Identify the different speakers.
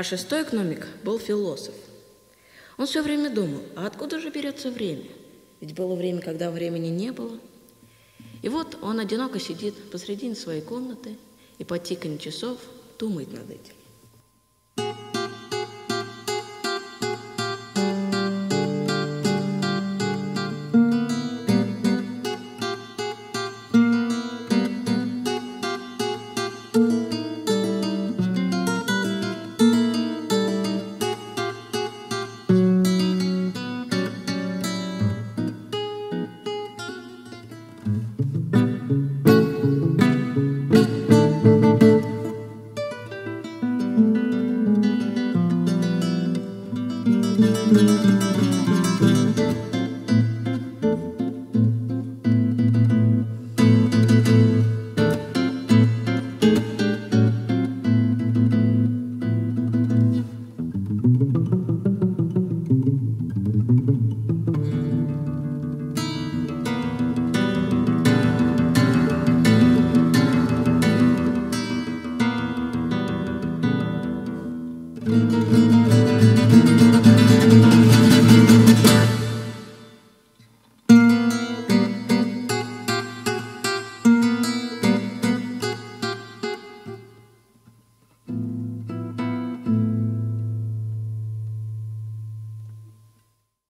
Speaker 1: А шестой гномик был философ. Он все время думал, а откуда же берется время? Ведь было время, когда времени не было. И вот он одиноко сидит посредине своей комнаты и по тиканью часов думает над этим.